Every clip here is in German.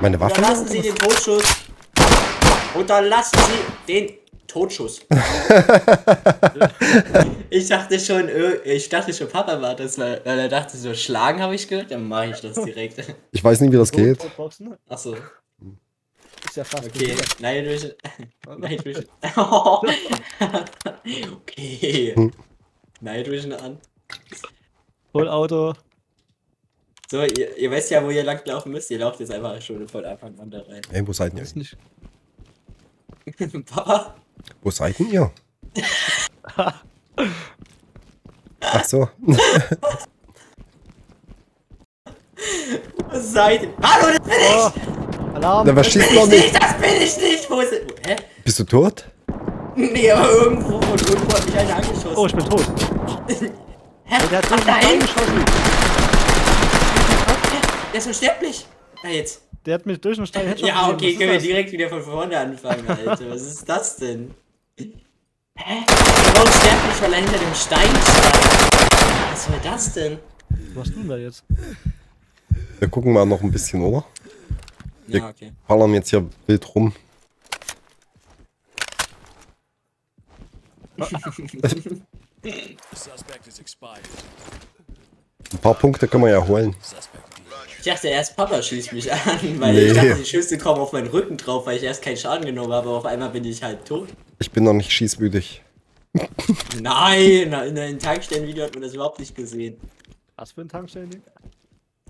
Meine Waffe? Unterlassen Sie den Totschuss. Unterlassen Sie den Totschuss. ich dachte schon, äh, ich dachte schon, Papa war das, weil, weil er dachte so, schlagen habe ich gehört, dann mache ich das direkt. Ich weiß nicht, wie das geht. Achso, ist ja fast okay. gut. Night Vision. Night Vision. okay. Hm. Night Vision an. Vollauto. So, ihr, ihr wisst ja, wo ihr lang laufen müsst. Ihr lauft jetzt einfach schon von Anfang an da rein. Ey, wo seid ihr? Ist nicht. Papa? Wo seid denn ihr? Ach so. Wo seid ihr? Hallo, das bin ich! Oh, Alarm. Na, was schießt Bin noch ich nicht? nicht, das bin ich nicht! Wo ist? Hä? Bist du tot? Nee, aber irgendwo und irgendwo hat mich einer angeschossen. Oh, ich bin tot. Hä? Der hat mich nein! Der ist unsterblich! Ja, jetzt. Der hat mich durch einen Stein Headshot Ja, okay, gegeben. können wir direkt wieder von vorne anfangen, Alter. Was ist das denn? Hä? Der war unsterblich, weil er hinter dem Stein stand. Was war das denn? Was denn da jetzt? Wir gucken mal noch ein bisschen, oder? Ja, okay. Ballern jetzt hier wild rum. Ein paar Punkte können wir ja holen. Suspect dachte erst, Papa schießt mich an, weil Nee. ich dachte, die Schüsse kommen auf meinen Rücken drauf, weil ich erst keinen Schaden genommen habe, aber auf einmal bin ich halt tot. Ich bin noch nicht schießmütig. Nein, in einem Tankstellenvideo hat man das überhaupt nicht gesehen. Was für ein Tankstellen?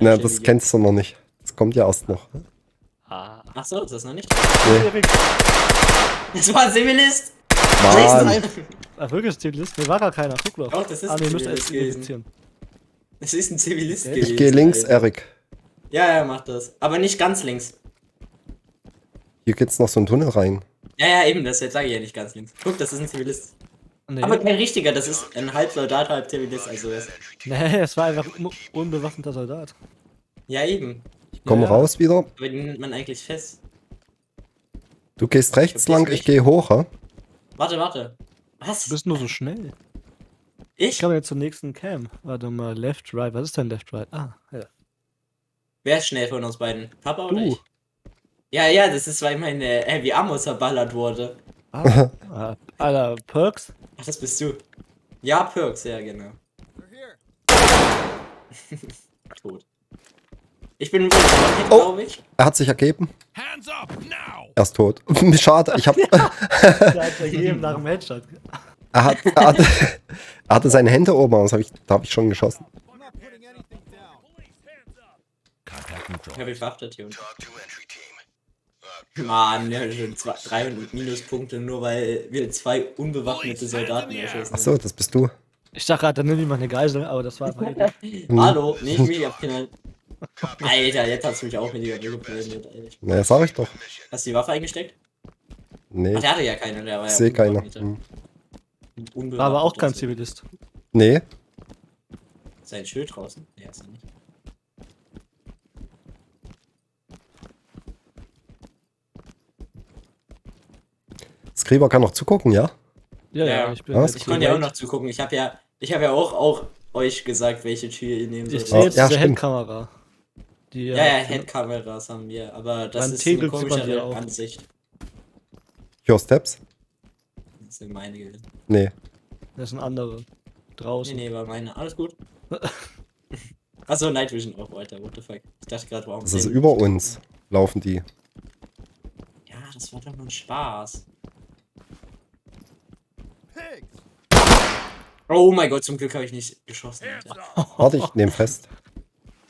Na, das kennst du noch nicht. Das kommt ja erst noch. Ah. Ach so, ist das noch nicht? Erik. Das war ein Zivilist! Mann, Ah, wirklich Zivilist? Nee, war gar keiner. Guck doch. Doch, das ist ah, ein nee, Zivilist gewesen. Es ist ein Zivilist Ich gewesen. ich gehe links, Alter. Erik. Ja, ja, mach das. Aber nicht ganz links. Hier geht's noch so ein Tunnel rein. Ja, ja, eben, das jetzt sage ich ja nicht ganz links. Guck, das ist ein Zivilist. Nee. Aber kein richtiger, das ist ein halb Soldat, halb Zivilist, also das. nee, es war einfach un unbewaffneter Soldat. Ja, eben. Komm Ja. raus wieder. Aber den nimmt man eigentlich fest. Du gehst rechts Okay, lang, ich gehe hoch, hä? Warte, warte. Was? Du bist nur so schnell. Ich? Ich komme jetzt zur nächsten Cam. Warte mal, Left, Right. Was ist denn Left, Right? Ah, ja. Wer ist schnell von uns beiden? Papa oder Du. ich? Ja, ja, das ist, weil meine wie Amos verballert wurde. Ah, ah, Alter, Perks? Ach, das bist du. Ja, Perks, ja, genau. Tot. Ich bin Oh. glaube ich. Er hat sich ergeben. Hands up now! Er ist tot. Schade, ich hab. Der hat vergeben nach dem Headshot. er, hat, er, hatte, er hatte seine Hände oben, aber das hab ich, da habe ich schon geschossen. Contact Ich neutral. habe verhaftet hier. Mann, ja, schon zwei, 300 Minuspunkte, nur weil wir zwei unbewaffnete Soldaten erschossen Ach so, das bist du. Ich dachte gerade, da nimmt jemand eine Geisel, aber das war einfach haben. Hallo, nicht mich abknallen. Alter, jetzt hast du mich auch mit dir geblendet, Alter. Na, sag ich doch. Hast du die Waffe eingesteckt? Nee, Ach, der hatte ja keine, der war ich ja sehe keiner. unbewaffnet. Hm. War aber auch kein. Zivilist. Nee, Ist ein Schild draußen? Nee, ist er nicht. Skriver kann noch zugucken, ja? Ja, ja, Ja. ich bin. Jetzt Ich konnte ja auch noch zugucken. Ich habe ja, ich habe ja auch, auch euch gesagt, welche Tür ihr nehmen Ich sollt. sehe jetzt Ja, diese stimmt. Headkamera. Die, Ja, ja, Headkameras haben wir, aber das ist Tegel eine komische. Ansicht. Your Steps? Das ist meine gewesen. Nee. Das sind andere. Nee, Draußen. nee, war meine. Alles gut. Achso, Night Vision auch weiter, what the fuck. Ich dachte gerade, warum. Das ist denn- über uns. Laufen die. Ja, das war doch nur ein Spaß. Oh mein Gott, zum Glück habe ich nicht geschossen. Alter. Warte, ich nehme fest.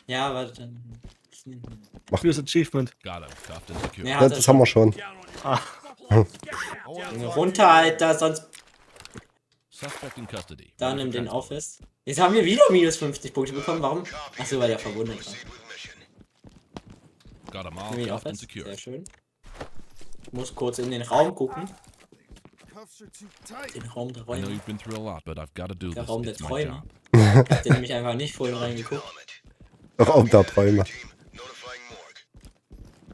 Ja, warte dann. Fürs Achievement. Got him. Cuffed and secured. Ja, das haben wir schon. schon. Runter, Alter, sonst. Suspect in custody. Da nimm den auf fest. Jetzt haben wir wieder minus 50 Punkte bekommen. Warum? Achso, weil der verwundet war. Nimm ihn auf fest. Sehr schön. Ich muss kurz in den Raum gucken. Den Raum der I know Räume. you've been through a lot, but I've got to do Der this. Raum der It's my Träume. job. Ich hab den nämlich einfach nicht vorhin reingeguckt. Raum der Träume.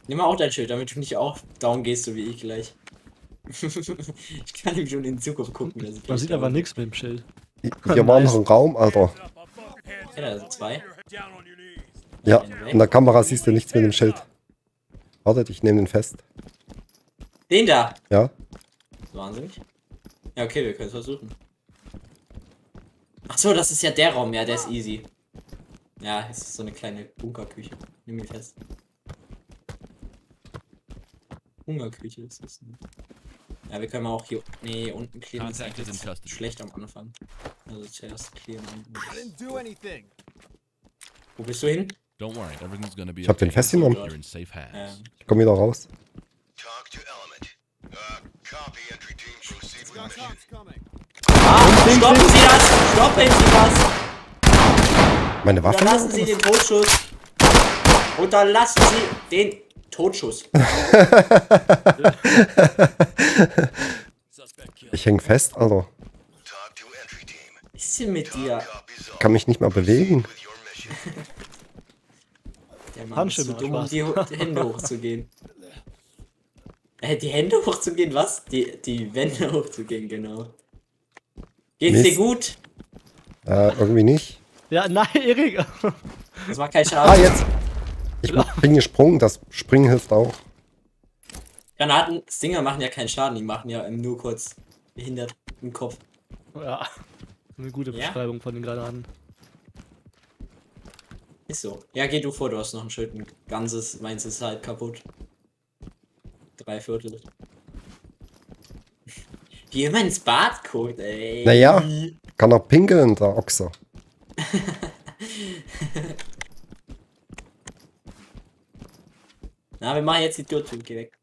Nimm mal auch dein Schild, damit du nicht auch down gehst, so wie ich gleich. ich kann ihm schon in Zukunft gucken. dass ich Man sieht down aber nichts mit dem Schild. Hier war noch ein Raum, Alter. Ja, da sind zwei. Ja, in der Kamera siehst du nichts mit dem Schild. Wartet, ich nehme den fest. Den da. Ja? Wahnsinnig. Ja, okay, wir können es versuchen. Ach so, das ist ja der Raum. Ja, der ist easy. Ja, es ist so eine kleine Bunkerküche. Nimm ihn fest. Hungerküche ist das. Ne? Ja, wir können auch hier. Nee, unten clearen. Das ist schlecht am Anfang. Also zuerst clearen. unten. Wo bist du hin? Don't worry, everything's gonna be Ich hab den festgenommen. Ähm, Ich komme wieder raus. Talk to Element. Uh, ah, stoppen Sie das! Stoppen Sie das! Meine Waffe? Unterlassen Sie den Totschuss! Unterlassen Sie den Totschuss! Ich häng fest, Alter. Was ist denn mit dir? All. Kann mich nicht mehr bewegen. Der Mann Handschüttel, ist zu dumm, um die Hände hochzugehen. Äh, die Hände hochzugehen, was? Die, die Wände hochzugehen, genau. Geht's dir Mist. gut? Äh, irgendwie nicht. Ja, nein, Erik. Das war kein Schaden. Ah, jetzt! Ich bin gesprungen, das Springen hilft auch. Granaten, Stinger machen ja keinen Schaden, die machen ja nur kurz behindert im Kopf. Ja. Eine gute Ja? Beschreibung von den Granaten. Ist so. Ja, geh du vor, du hast noch ein ein ganzes, meins ist halt kaputt. Drei Viertel. Wie immer ins Bad guckt, ey. Naja. Kann er pinkeln, der Ochser. Na, wir machen jetzt die Tür zu, geh weg.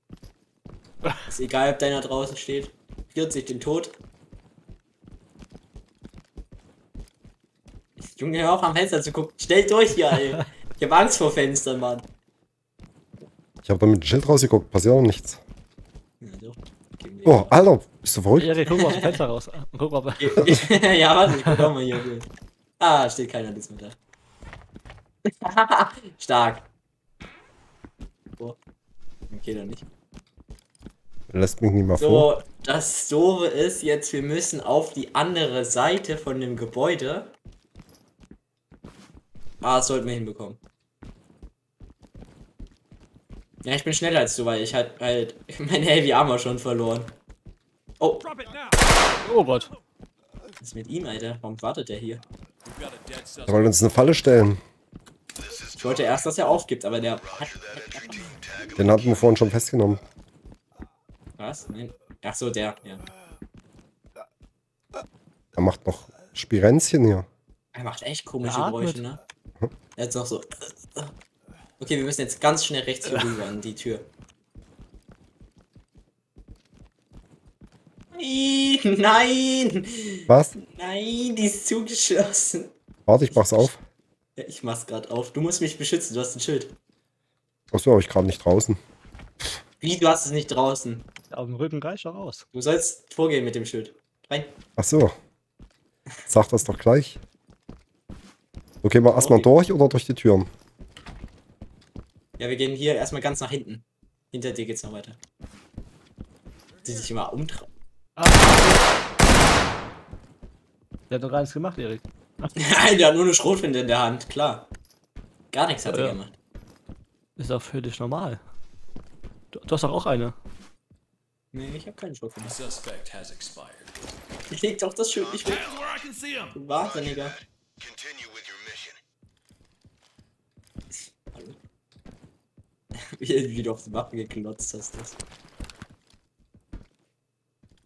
Ist egal, ob deiner draußen steht. 40 den Tod. Junge, hör auf am Fenster zu gucken. Schnell durch hier, ey. Ich hab Angst vor Fenstern, Mann. Ich habe da mit dem Schild rausgeguckt, passiert auch nichts. Oh, Alter, bist du verrückt? Erik, guck mal aus dem Fenster raus. Guck mal. ja, warte, ich guck auch mal hier. Ah, steht keiner diesmal da. Stark. Oh. Okay, dann nicht. Lässt mich nicht mehr vor. So, das Doofe ist jetzt, wir müssen auf die andere Seite von dem Gebäude. Ah, das sollten wir hinbekommen. Ja, ich bin schneller als du, weil ich halt halt mein Heavy Armor schon verloren. Oh. Oh Gott. was ist mit ihm, Alter? Warum wartet der hier? Er wollte uns eine Falle stellen. Ich wollte erst, dass er aufgibt, aber der Den hatten wir vorhin schon festgenommen. Was? Nein. Ach so, der, ja. Er macht noch Spirenzchen hier. Er macht echt komische Er. Geräusche, ne? Er ist noch so. Okay, wir müssen jetzt ganz schnell rechts hier rüber an die Tür. Nein, Nein! Was? Nein, die ist zugeschlossen. Warte, ich mach's auf. Ja, ich mach's gerade auf. Du musst mich beschützen, du hast ein Schild. Achso, habe ich gerade nicht draußen. Wie, du hast es nicht draußen? Auf dem Rücken reicht doch aus. Du sollst vorgehen mit dem Schild. Rein. Achso. Sag das doch gleich. Gehen wir erstmal Okay. durch oder durch die Türen? Ja, wir gehen hier erstmal ganz nach hinten. Hinter dir geht's noch weiter. Die sich immer umtrauen. Der hat doch gar nichts gemacht, Erik. Nein, der hat nur eine Schrotflinte in der Hand, klar. Gar nichts hat Ja, er ja. gemacht. Ist auch völlig normal. Du, du hast doch auch eine. Nee, ich habe keine Schrotflinte. Suspect has expired. Ich leg doch das Schild nicht weg. Du Wahnsinniger. Continue with your mission. Wie, du auf die Waffen geklotzt hast. Das.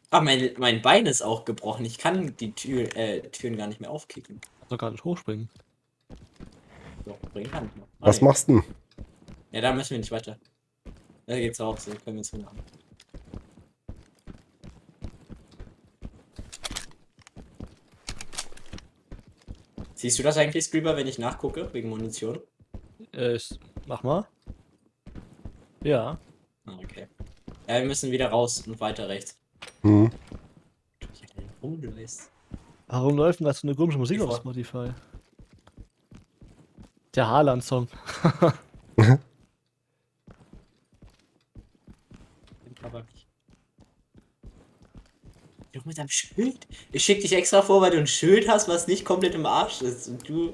Ah, mein, mein Bein ist auch gebrochen. Ich kann die Tür, äh, Türen gar nicht mehr aufkicken. Kannst doch gar nicht hochspringen. So, bringen kann ich noch. Ah, Was nee. machst du denn? Ja, da müssen wir nicht weiter. Da geht's raus, so können wir es machen. Siehst du das eigentlich, Screeper, wenn ich nachgucke, wegen Munition? Äh, mach mal. Ja. Okay. Ja, wir müssen wieder raus und weiter rechts. Hm. Warum läuft denn das so eine komische Musik auf Spotify? Der Haaland-Song. Du mit deinem Schild. Ich schick dich extra vor, weil du ein Schild hast, was nicht komplett im Arsch ist. Und du.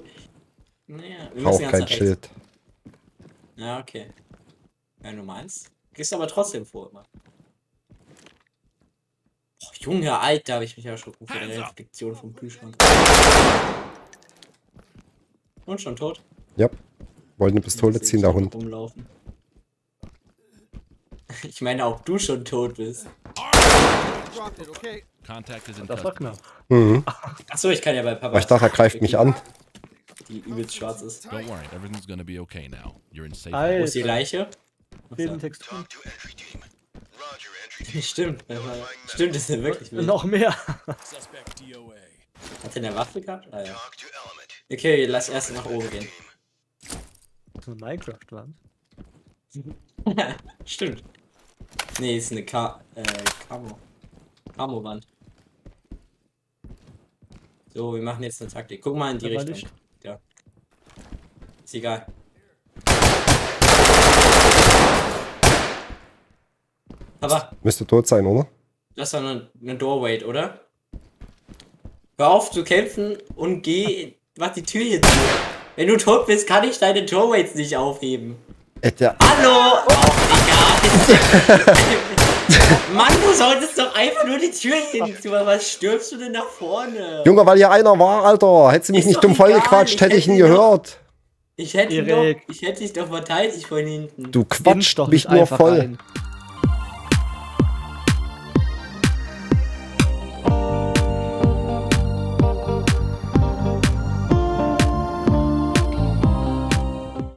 Naja, wir Auch ganz kein. Schild. Ja, okay. Ja, Nummer eins. Gehst aber trotzdem vor immer. Boah, Junge, Alter, habe ich mich erschrocken vor der. Reflexion vom Kühlschrank. Und schon tot. Ja. Wollte eine Pistole Jetzt ziehen, sehe der ich Hund. Rumlaufen. Ich meine, auch du schon tot bist. Das war knapp. Mhm. Achso, ich kann ja bei Papa. Aber ich dachte, er greift mich an. Die übelst schwarz ist. Don't worry, everything's gonna be okay now. You're in safe Wo ist die Leiche? Fehlen Texturen. Stimmt, stimmt, das ist ja wirklich wild. Noch mehr. Hat er eine Waffe gehabt? Ah, ja. Okay, lass erst nach oben gehen. So ein Minecraft-Land. Stimmt. Nee, ist eine Ka äh, Camo. Camo-Wand. So, wir machen jetzt eine Taktik. Guck mal in die war Richtung. Ja. Ist egal. Aber Müsste tot sein, oder? das war eine, eine Doorway, oder? Hör auf zu kämpfen und geh. Mach die Tür hier zu. Wenn du tot bist, kann ich deine Doorways nicht aufheben. Äh, der, Hallo! Oh, Digga! Mann, du solltest doch einfach nur die Tür aber Was stürmst du denn nach vorne? Junge, weil hier einer war, Alter. Hättest du mich Ist nicht dumm vollgequatscht, hätte ich ihn doch- gehört. Ich hätte, ihn doch, ich hätte dich doch verteidigt von hinten. Du quatscht doch mich nicht nur voll. rein.